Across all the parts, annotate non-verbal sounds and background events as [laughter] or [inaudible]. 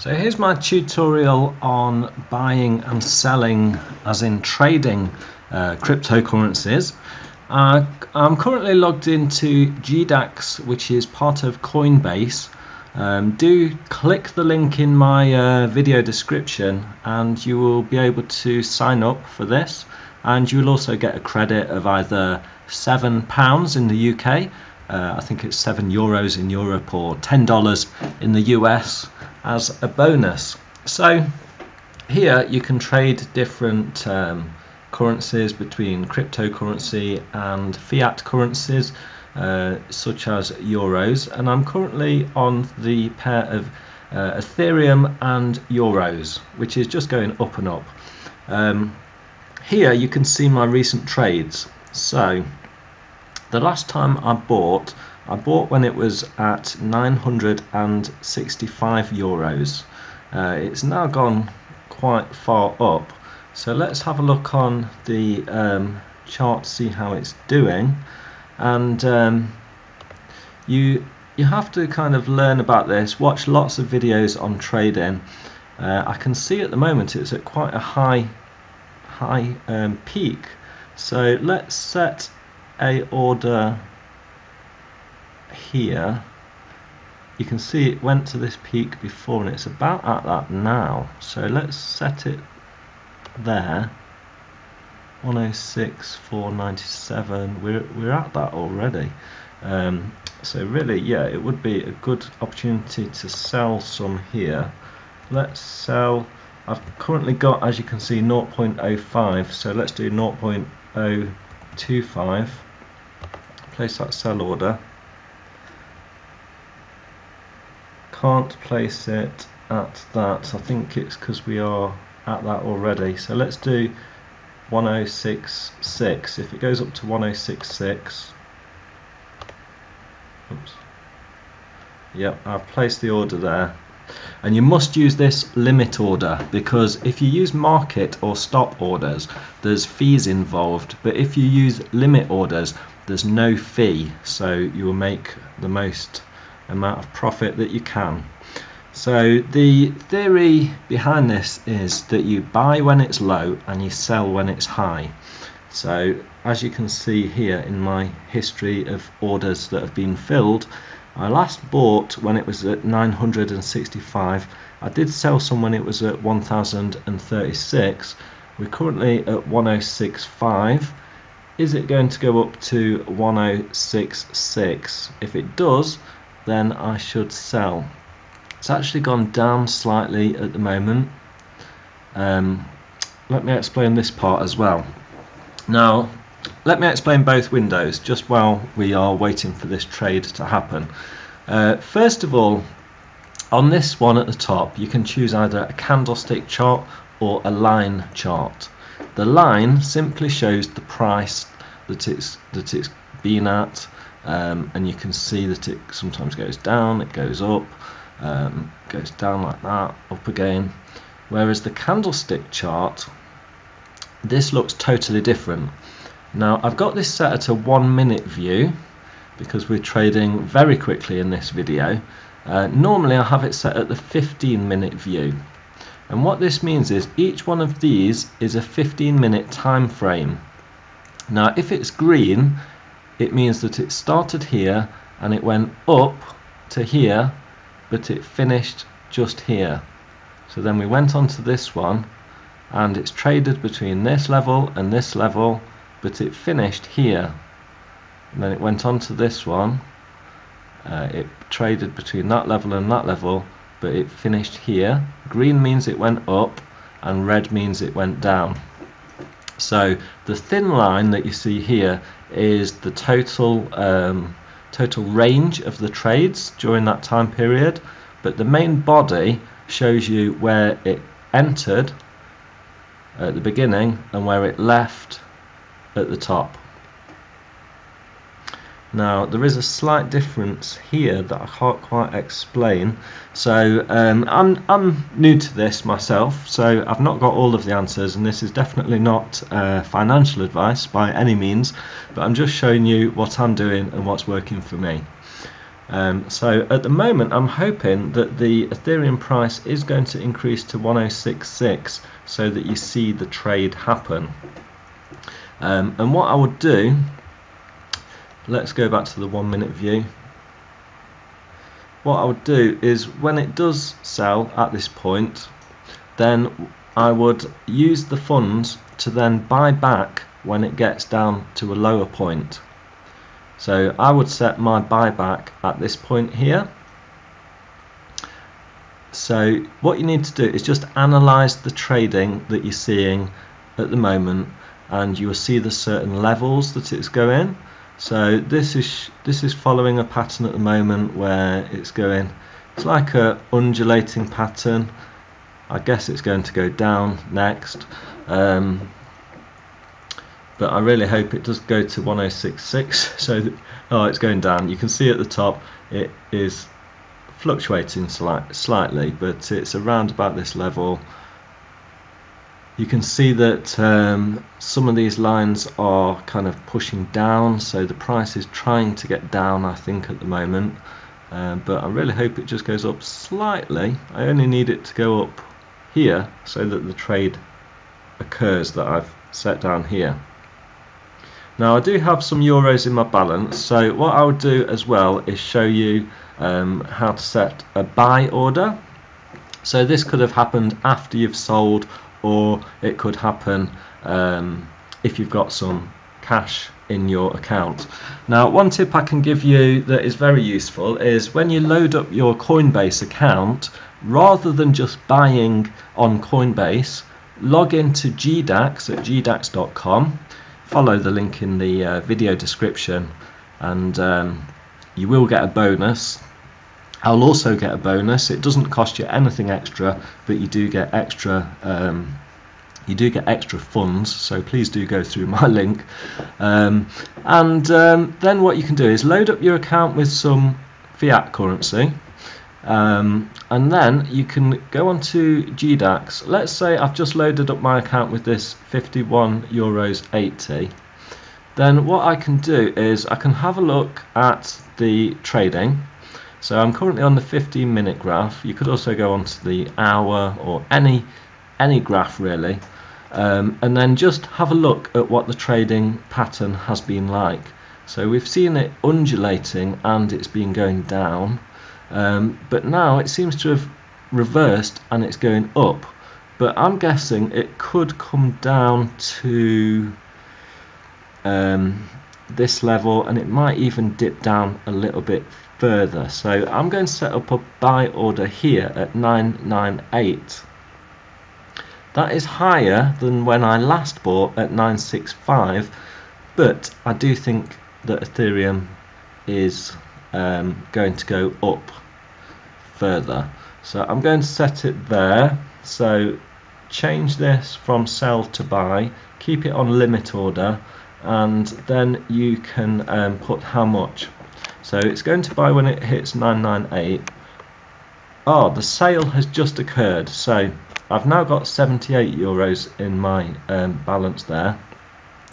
So here's my tutorial on buying and selling, as in trading uh, cryptocurrencies. Uh, I'm currently logged into GDAX, which is part of Coinbase. Um, do click the link in my uh, video description and you will be able to sign up for this and you will also get a credit of either £7 in the UK, uh, I think it's 7 euros in Europe or $10 in the US as a bonus. So here you can trade different um, currencies between cryptocurrency and fiat currencies uh, such as euros and I'm currently on the pair of uh, Ethereum and euros which is just going up and up. Um, here you can see my recent trades. So the last time I bought I bought when it was at 965 euros. Uh, it's now gone quite far up. So let's have a look on the um, chart, see how it's doing. And um, you you have to kind of learn about this. Watch lots of videos on trading. Uh, I can see at the moment it's at quite a high high um, peak. So let's set a order here. You can see it went to this peak before and it's about at that now. So let's set it there. 106,497 we're, we're at that already. Um, so really yeah it would be a good opportunity to sell some here. Let's sell. I've currently got as you can see 0.05 so let's do 0.025 place that sell order. Can't place it at that. I think it's because we are at that already. So let's do 1066 if it goes up to 1066 oops. Yep I've placed the order there. And you must use this limit order because if you use market or stop orders there's fees involved. But if you use limit orders there's no fee so you will make the most amount of profit that you can. So the theory behind this is that you buy when it's low and you sell when it's high. So as you can see here in my history of orders that have been filled, I last bought when it was at 965. I did sell some when it was at 1036. We're currently at 1065. Is it going to go up to 1066? If it does, then I should sell. It's actually gone down slightly at the moment. Um, let me explain this part as well. Now, let me explain both windows just while we are waiting for this trade to happen. Uh, first of all, on this one at the top, you can choose either a candlestick chart or a line chart. The line simply shows the price that it's that it's been at um, and you can see that it sometimes goes down, it goes up, um, goes down like that, up again. Whereas the candlestick chart, this looks totally different. Now I've got this set at a one minute view because we're trading very quickly in this video. Uh, normally I have it set at the 15 minute view. And what this means is each one of these is a 15 minute time frame. Now if it's green, it means that it started here and it went up to here but it finished just here. So then we went on to this one and it's traded between this level and this level but it finished here. And then it went on to this one. Uh, it traded between that level and that level but it finished here. Green means it went up and red means it went down so the thin line that you see here is the total um, total range of the trades during that time period but the main body shows you where it entered at the beginning and where it left at the top now there is a slight difference here that I can't quite explain so um, I'm, I'm new to this myself so I've not got all of the answers and this is definitely not uh, financial advice by any means but I'm just showing you what I'm doing and what's working for me. Um, so at the moment, I'm hoping that the Ethereum price is going to increase to 1066 so that you see the trade happen. Um, and what I would do, let's go back to the one minute view. What I would do is when it does sell at this point, then I would use the funds to then buy back when it gets down to a lower point. So I would set my buyback at this point here. So what you need to do is just analyze the trading that you're seeing at the moment and you will see the certain levels that it's going. So this is this is following a pattern at the moment where it's going it's like a undulating pattern. I guess it's going to go down next. Um, but I really hope it does go to 1066 [laughs] so that, oh it's going down you can see at the top it is fluctuating slight, slightly but it's around about this level you can see that um, some of these lines are kind of pushing down so the price is trying to get down I think at the moment. Um, but I really hope it just goes up slightly. I only need it to go up here so that the trade occurs that I've set down here. Now I do have some euros in my balance so what I'll do as well is show you um, how to set a buy order. So this could have happened after you've sold or it could happen um, if you've got some cash in your account. Now one tip I can give you that is very useful is when you load up your Coinbase account rather than just buying on Coinbase log into GDAX at gdax.com follow the link in the uh, video description and um, you will get a bonus I'll also get a bonus it doesn't cost you anything extra but you do get extra um, you do get extra funds so please do go through my [laughs] link um, and um, then what you can do is load up your account with some fiat currency um, and then you can go on to GDAX. Let's say I've just loaded up my account with this 51 euros 80. Then what I can do is I can have a look at the trading. So I'm currently on the 15 minute graph. You could also go on to the hour or any any graph really. Um, and then just have a look at what the trading pattern has been like. So we've seen it undulating and it's been going down um, but now it seems to have reversed and it's going up. But I'm guessing it could come down to um, this level and it might even dip down a little bit further. So I'm going to set up a buy order here at 998. That is higher than when I last bought at 965, but I do think that Ethereum is um, going to go up further. So I'm going to set it there. So change this from sell to buy, keep it on limit order, and then you can um, put how much. So it's going to buy when it hits 998. Oh, the sale has just occurred. So I've now got 78 euros in my um, balance there.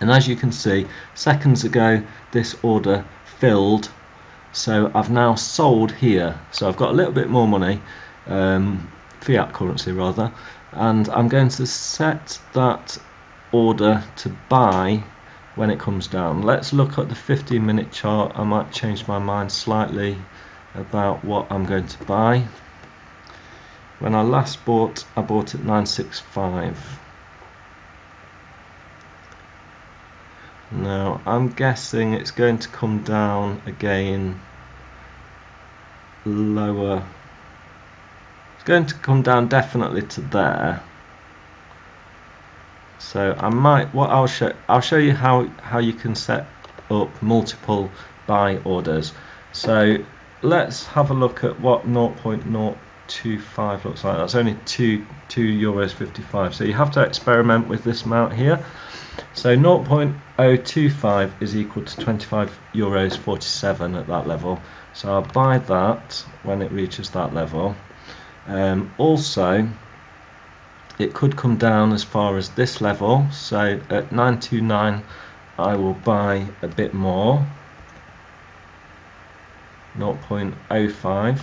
And as you can see, seconds ago, this order filled so I've now sold here so I've got a little bit more money um, fiat currency rather and I'm going to set that order to buy when it comes down let's look at the 15 minute chart I might change my mind slightly about what I'm going to buy when I last bought I bought at 965 Now I'm guessing it's going to come down again lower. It's going to come down definitely to there. So I might what I'll show I'll show you how how you can set up multiple buy orders. So let's have a look at what 0.025 looks like. That's only two two euros 55. So you have to experiment with this amount here. So 0.025 is equal to 25 euros 47 at that level. So I'll buy that when it reaches that level. Um, also, it could come down as far as this level. So at 929, I will buy a bit more. 0.05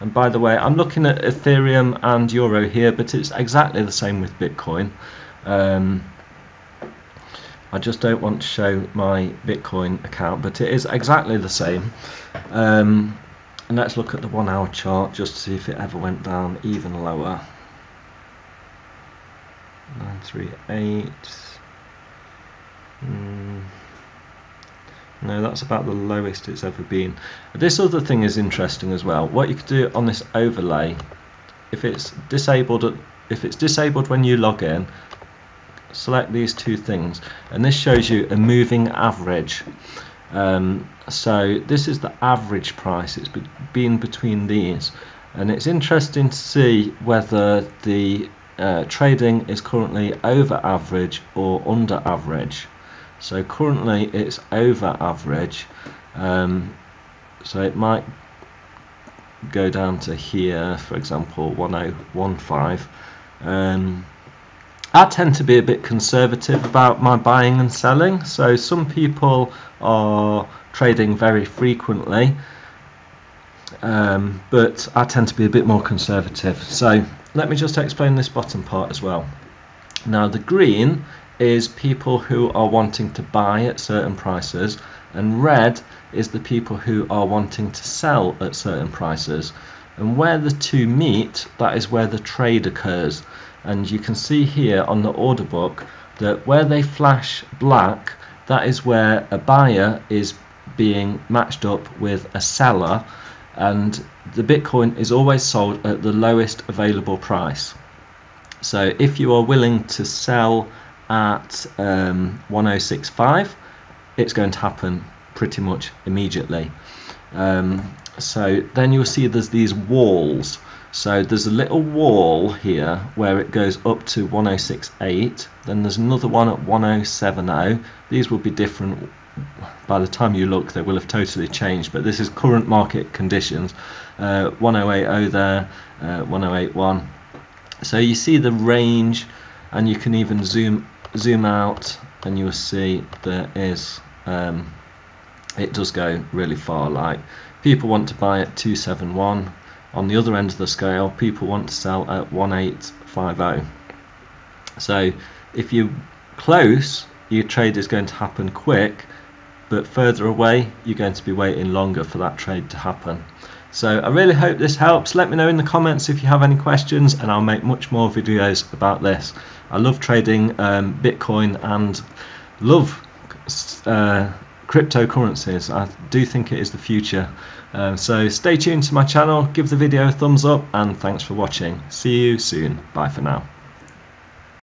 and by the way I'm looking at Ethereum and Euro here but it's exactly the same with Bitcoin um, I just don't want to show my Bitcoin account but it is exactly the same um, and let's look at the one hour chart just to see if it ever went down even lower. 938 mm. no that's about the lowest it's ever been. This other thing is interesting as well. What you could do on this overlay if it's disabled if it's disabled when you log in select these two things. And this shows you a moving average um, so this is the average price. It's been between these. And it's interesting to see whether the uh, trading is currently over average or under average. So currently it's over average. Um, so it might go down to here for example 1015 um, I tend to be a bit conservative about my buying and selling. So some people are trading very frequently, um, but I tend to be a bit more conservative. So let me just explain this bottom part as well. Now the green is people who are wanting to buy at certain prices and red is the people who are wanting to sell at certain prices and where the two meet that is where the trade occurs and you can see here on the order book that where they flash black that is where a buyer is being matched up with a seller. And the Bitcoin is always sold at the lowest available price. So if you are willing to sell at um, 1065 it's going to happen pretty much immediately. Um, so then you'll see there's these walls so there's a little wall here where it goes up to 1068 then there's another one at 1070 these will be different. By the time you look they will have totally changed but this is current market conditions. Uh, 1080 there uh, 1081 so you see the range and you can even zoom zoom out and you will see there is um, it does go really far like people want to buy at 271 on the other end of the scale people want to sell at 1850 so if you're close your trade is going to happen quick but further away you're going to be waiting longer for that trade to happen. So I really hope this helps. Let me know in the comments if you have any questions and I'll make much more videos about this. I love trading um, Bitcoin and love uh, cryptocurrencies. I do think it is the future uh, so stay tuned to my channel, give the video a thumbs up, and thanks for watching. See you soon. Bye for now.